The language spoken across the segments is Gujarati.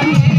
Thank you.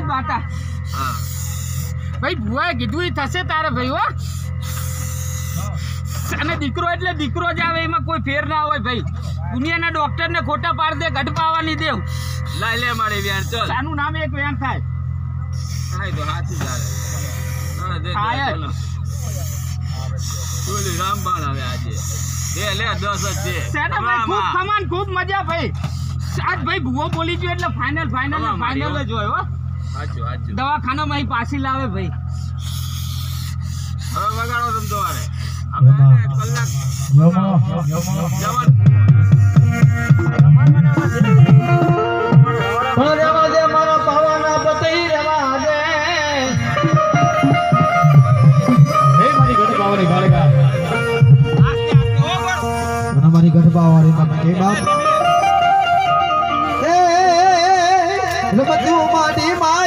હતા માતા ભાઈ ભુવાએ કીધું એ થશે તારે ભાઈ હો. અને દીકરો એટલે દીકરો જ આવે એમાં કોઈ ફેર ના હોય ભાઈ. દુનિયાના ડોક્ટર ને ખોટા પાડ દે પાવાની દેવ. લાય લે મારે વ્યાન ચલ. આનું નામ એક વેણ થાય. થાય તો હાથી જ આવે જ. બોલો. રામબાણ આજે. લે લે દસ જ છે ખૂબ. ખમાન ખૂબ મજા ભાઈ. આજ ભાઈ ભૂવો બોલી ગયો એટલે ફાઇનલ ફાઇનલ ફાઇનલ જ હોય હો. દવાખાનામાં અહીં પાછી લાવે ભાઈ. હવે વગાડો તમે તમારે કલાક. જવાનું રેવા દે મારા ગઢબાવાળી માં બાપ? 那么ก马的马